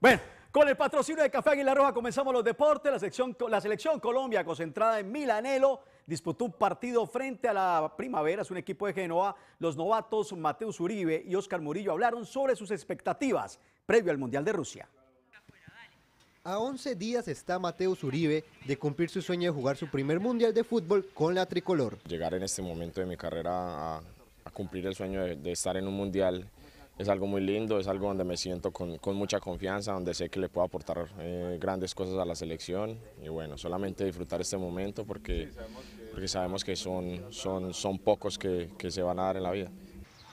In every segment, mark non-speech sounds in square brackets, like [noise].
Bueno, con el patrocinio de Café Águila Roja comenzamos los deportes. La selección, la selección Colombia, concentrada en Milanelo, disputó un partido frente a la Primavera, es un equipo de Genoa. Los novatos Mateus Uribe y Oscar Murillo hablaron sobre sus expectativas previo al Mundial de Rusia. A 11 días está Mateus Uribe de cumplir su sueño de jugar su primer Mundial de Fútbol con la tricolor. Llegar en este momento de mi carrera a, cumplir el sueño de estar en un Mundial es algo muy lindo, es algo donde me siento con, mucha confianza, donde sé que le puedo aportar eh, grandes cosas a la selección y bueno, solamente disfrutar este momento porque, porque sabemos que son, son, son pocos que, que se van a dar en la vida.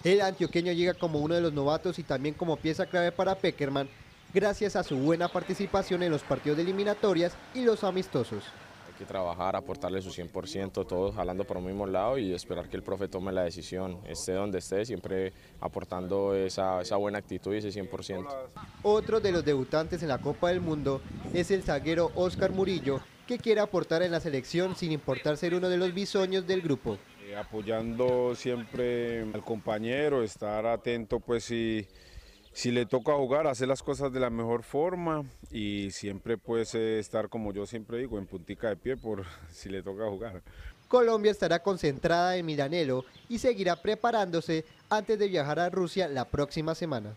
El antioqueño llega como uno de los novatos y también como pieza clave para Peckerman, gracias a su buena participación en los partidos de eliminatorias y los amistosos que trabajar, aportarle su 100%, todos jalando por un mismo lado y esperar que el profe tome la decisión, esté donde esté, siempre aportando esa, esa buena actitud y ese 100%. Otro de los debutantes en la Copa del Mundo es el zaguero Oscar Murillo, que quiere aportar en la selección sin importar ser uno de los bisoños del grupo. Eh, apoyando siempre al compañero, estar atento pues si si le toca jugar, hacer las cosas de la mejor forma y siempre puede estar, como yo siempre digo, en puntica de pie por [laughs] si le toca jugar. Colombia estará concentrada en Milanelo y seguirá preparándose antes de viajar a Rusia la próxima semana.